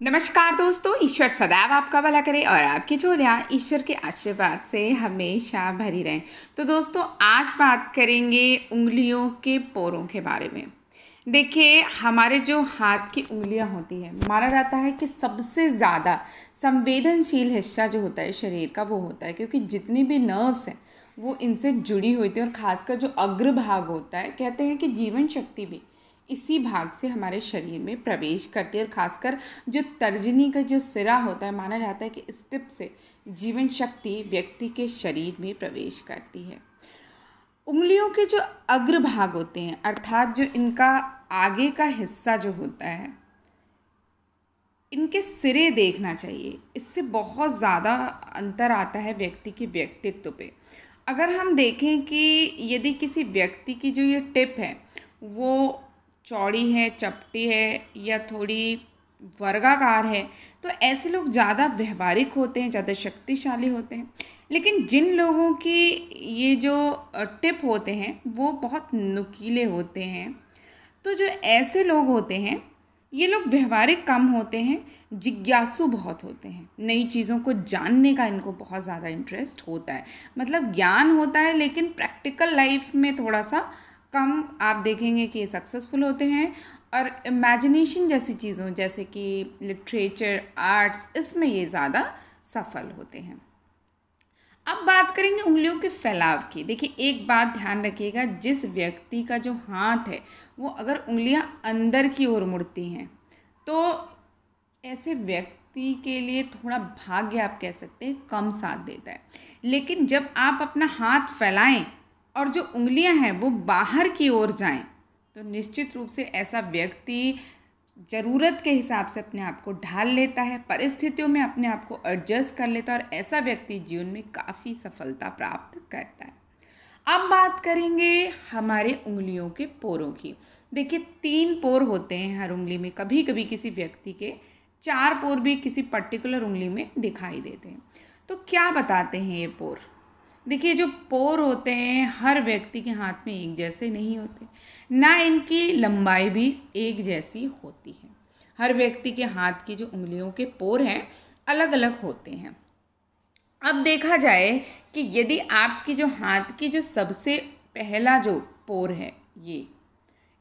नमस्कार दोस्तों, ईश्वर सदैव आपका भला करे और आपकी झोलियाँ ईश्वर के आशीर्वाद से हमेशा भरी रहें। तो दोस्तों, आज बात करेंगे उंगलियों के पोरों के बारे में। देखिए, हमारे जो हाथ की उंगलियाँ होती हैं, माना जाता है कि सबसे ज़्यादा संवेदनशील हिस्सा जो होता है शरीर का, वो होता है, क्योंकि जितनी भी नर्व्स हैं, वो इनसे जुड़ी हुई थी और ख़ासकर जो अग्रभाग होता है, कहते हैं कि जीवन शक्ति भी। इसी भाग से हमारे शरीर में प्रवेश करती है और खासकर जो तर्जनी का जो सिरा होता है, माना जाता है कि इस टिप से जीवन शक्ति व्यक्ति के शरीर में प्रवेश करती है। उंगलियों के जो अग्र भाग होते हैं, अर्थात जो इनका आगे का हिस्सा जो होता है, इनके सिरे देखना चाहिए। इससे बहुत ज़्यादा अंतर आता है व्यक्ति के व्यक्तित्व पे। अगर हम देखें कि यदि किसी व्यक्ति की जो ये टिप है, वो चौड़ी है, चपटी है या थोड़ी वर्गाकार है तो ऐसे लोग ज़्यादा व्यवहारिक होते हैं, ज़्यादा शक्तिशाली होते हैं। लेकिन जिन लोगों की ये जो टिप होते हैं, वो बहुत नुकीले होते हैं। तो जो ऐसे लोग होते हैं, ये लोग व्यवहारिक कम होते हैं, जिज्ञासु बहुत होते हैं। नई चीज़ों को जानने का इनको बहुत ज़्यादा इंटरेस्ट होता है। मतलब ज्ञान होता है, लेकिन प्रैक्टिकल लाइफ में थोड़ा सा कम आप देखेंगे कि ये सक्सेसफुल होते हैं और इमेजिनेशन जैसी चीज़ों, जैसे कि लिटरेचर आर्ट्स इसमें ये ज़्यादा सफल होते हैं। अब बात करेंगे उंगलियों के फैलाव की। देखिए, एक बात ध्यान रखिएगा, जिस व्यक्ति का जो हाथ है, वो अगर उंगलियाँ अंदर की ओर मुड़ती हैं तो ऐसे व्यक्ति के लिए थोड़ा भाग्य आप कह सकते हैं, कम साथ देता है। लेकिन जब आप अपना हाथ फैलाएँ और जो उंगलियाँ हैं वो बाहर की ओर जाएँ तो निश्चित रूप से ऐसा व्यक्ति ज़रूरत के हिसाब से अपने आप को ढाल लेता है, परिस्थितियों में अपने आप को एडजस्ट कर लेता है और ऐसा व्यक्ति जीवन में काफ़ी सफलता प्राप्त करता है। अब बात करेंगे हमारे उंगलियों के पोरों की। देखिए, तीन पोर होते हैं हर उंगली में कभी कभी किसी व्यक्ति के चार पोर भी किसी पर्टिकुलर उंगली में दिखाई देते हैं। तो क्या बताते हैं ये पोर? देखिए, जो पोर होते हैं, हर व्यक्ति के हाथ में एक जैसे नहीं होते। ना इनकी लंबाई भी एक जैसी होती है। हर व्यक्ति के हाथ की जो उंगलियों के पोर हैं अलग अलग होते हैं। अब देखा जाए कि यदि आपकी जो हाथ की जो सबसे पहला जो पोर है, ये,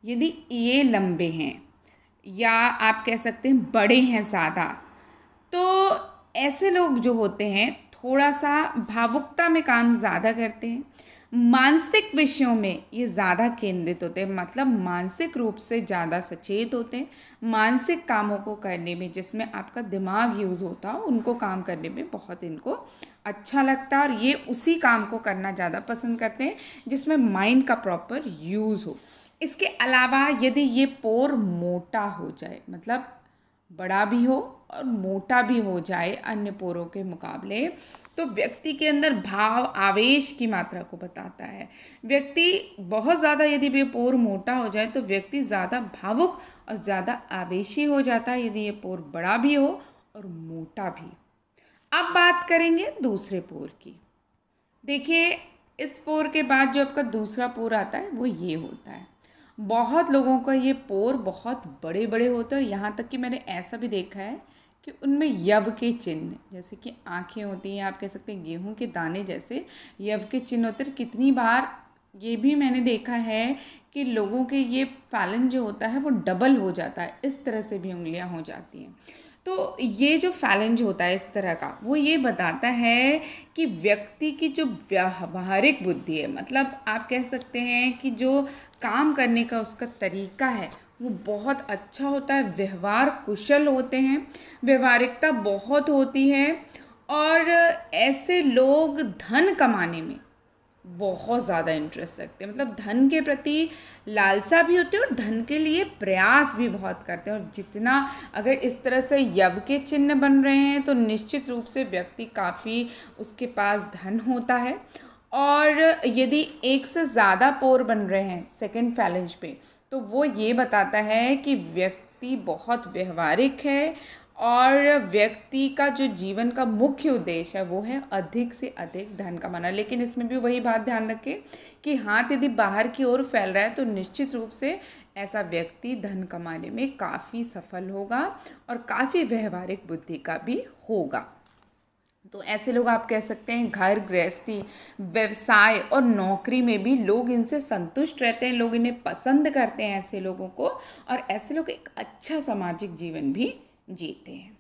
यदि ये लंबे हैं, या आप कह सकते हैं बड़े हैं ज़्यादा तो ऐसे लोग जो होते हैं थोड़ा सा भावुकता में काम ज़्यादा करते हैं। मानसिक विषयों में ये ज़्यादा केंद्रित होते हैं मतलब मानसिक रूप से ज़्यादा सचेत होते हैं। मानसिक कामों को करने में जिसमें आपका दिमाग यूज़ होता हो, उनको काम करने में बहुत इनको अच्छा लगता है और ये उसी काम को करना ज़्यादा पसंद करते हैं, जिसमें माइंड का प्रॉपर यूज़ हो। इसके अलावा यदि ये पोर मोटा हो जाए मतलब बड़ा भी हो और मोटा भी हो जाए अन्य पोरों के मुकाबले तो व्यक्ति के अंदर भाव, आवेश की मात्रा को बताता है। व्यक्ति बहुत ज़्यादा यदि वे पोर मोटा हो जाए तो व्यक्ति ज़्यादा भावुक और ज़्यादा आवेशी हो जाता है, यदि ये पोर बड़ा भी हो और मोटा भी। अब बात करेंगे दूसरे पोर की। देखिए, इस पोर के बाद जो आपका दूसरा पोर आता है, वो ये होता है। बहुत लोगों का ये पोर बहुत बड़े बड़े होते हैं, और यहाँ तक कि मैंने ऐसा भी देखा है कि उनमें यव के चिन्ह, जैसे कि आँखें होती हैं, आप कह सकते हैं गेहूँ के दाने जैसे यव के चिन्ह होते हैं कितनी बार ये भी मैंने देखा है कि लोगों के ये फैलन जो होता है वो डबल हो जाता है, इस तरह से भी उंगलियाँ हो जाती हैं। तो ये जो फैलेंज होता है इस तरह का, वो ये बताता है कि व्यक्ति की जो व्यावहारिक बुद्धि है मतलब आप कह सकते हैं कि जो काम करने का उसका तरीका है वो बहुत अच्छा होता है, व्यवहार कुशल होते हैं, व्यवहारिकता बहुत होती है और ऐसे लोग धन कमाने में बहुत ज़्यादा इंटरेस्ट रखते हैं। मतलब धन के प्रति लालसा भी होती है और धन के लिए प्रयास भी बहुत करते हैं। और जितना अगर इस तरह से यव के चिन्ह बन रहे हैं तो निश्चित रूप से व्यक्ति काफ़ी उसके पास धन होता है। और यदि एक से ज़्यादा पोर बन रहे हैं सेकेंड फैलेंज पे तो वो ये बताता है कि व्यक्ति बहुत व्यवहारिक है और व्यक्ति का जो जीवन का मुख्य उद्देश्य है, वो है अधिक से अधिक धन कमाना। लेकिन इसमें भी वही बात ध्यान रखें कि हाथ यदि बाहर की ओर फैल रहा है तो निश्चित रूप से ऐसा व्यक्ति धन कमाने में काफ़ी सफल होगा और काफ़ी व्यवहारिक बुद्धि का भी होगा। तो ऐसे लोग आप कह सकते हैं घर गृहस्थी, व्यवसाय और नौकरी में भी लोग इनसे संतुष्ट रहते हैं, लोग इन्हें पसंद करते हैं ऐसे लोगों को और ऐसे लोग एक अच्छा सामाजिक जीवन भी जीते हैं।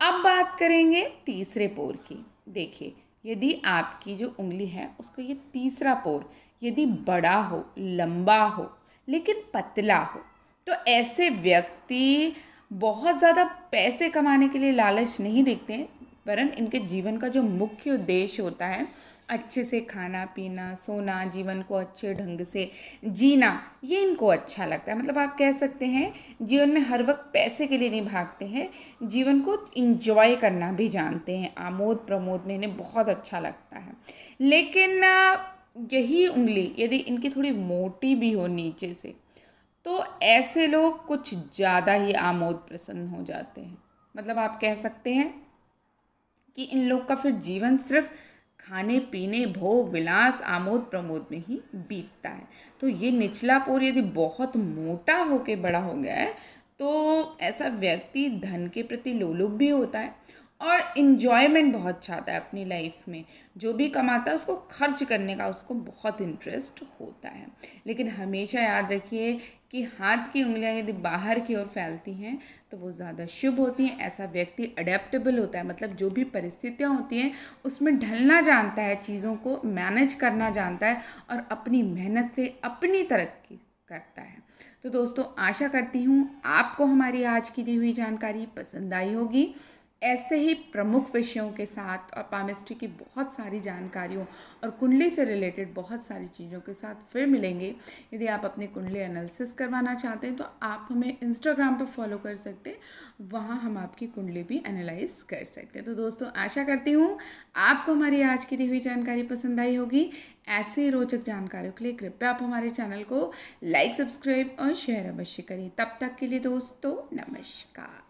अब बात करेंगे तीसरे पोर की। देखिए, यदि आपकी जो उंगली है, उसका ये तीसरा पोर यदि बड़ा हो, लंबा हो, लेकिन पतला हो तो ऐसे व्यक्ति बहुत ज़्यादा पैसे कमाने के लिए लालच नहीं देखते वरन इनके जीवन का जो मुख्य उद्देश्य होता है, अच्छे से खाना पीना, सोना, जीवन को अच्छे ढंग से जीना, ये इनको अच्छा लगता है। मतलब आप कह सकते हैं, जीवन में हर वक्त पैसे के लिए नहीं भागते हैं, जीवन को इंजॉय करना भी जानते हैं, आमोद प्रमोद में इन्हें बहुत अच्छा लगता है। लेकिन, यही उंगली, यदि इनकी थोड़ी मोटी भी हो नीचे से तो ऐसे लोग कुछ ज़्यादा ही आमोद प्रसन्न हो जाते हैं। मतलब आप कह सकते हैं कि इन लोग का फिर जीवन सिर्फ़ खाने, पीने, भोग, विलास, आमोद, प्रमोद में ही बीतता है। तो ये निचला पोर यदि बहुत मोटा होके बड़ा हो गया है तो ऐसा व्यक्ति धन के प्रति लोलुप भी होता है। और इन्जॉयमेंट बहुत चाहता है अपनी लाइफ में। जो भी कमाता है, उसको खर्च करने का उसको बहुत इंटरेस्ट होता है। लेकिन हमेशा याद रखिए कि हाथ की उंगलियाँ यदि बाहर की ओर फैलती हैं तो वो ज़्यादा शुभ होती हैं। ऐसा व्यक्ति अडेप्टेबल होता है। मतलब जो भी परिस्थितियाँ होती हैं, उसमें ढलना जानता है, चीज़ों को मैनेज करना जानता है और अपनी मेहनत से अपनी तरक्की करता है। तो दोस्तों, आशा करती हूँ आपको हमारी आज की दी हुई जानकारी पसंद आई होगी। ऐसे ही प्रमुख विषयों के साथ और पामिस्ट्री की बहुत सारी जानकारियों और कुंडली से रिलेटेड बहुत सारी चीज़ों के साथ फिर मिलेंगे। यदि आप अपनी कुंडली एनालिसिस करवाना चाहते हैं तो आप हमें इंस्टाग्राम पर फॉलो कर सकते हैं। वहाँ हम आपकी कुंडली भी एनालाइज कर सकते हैं। तो दोस्तों, आशा करती हूँ आपको हमारी आज की दी हुई जानकारी पसंद आई होगी। ऐसे रोचक जानकारियों के लिए कृपया आप हमारे चैनल को लाइक सब्सक्राइब और शेयर अवश्य करिए तब तक के लिए दोस्तों, नमस्कार।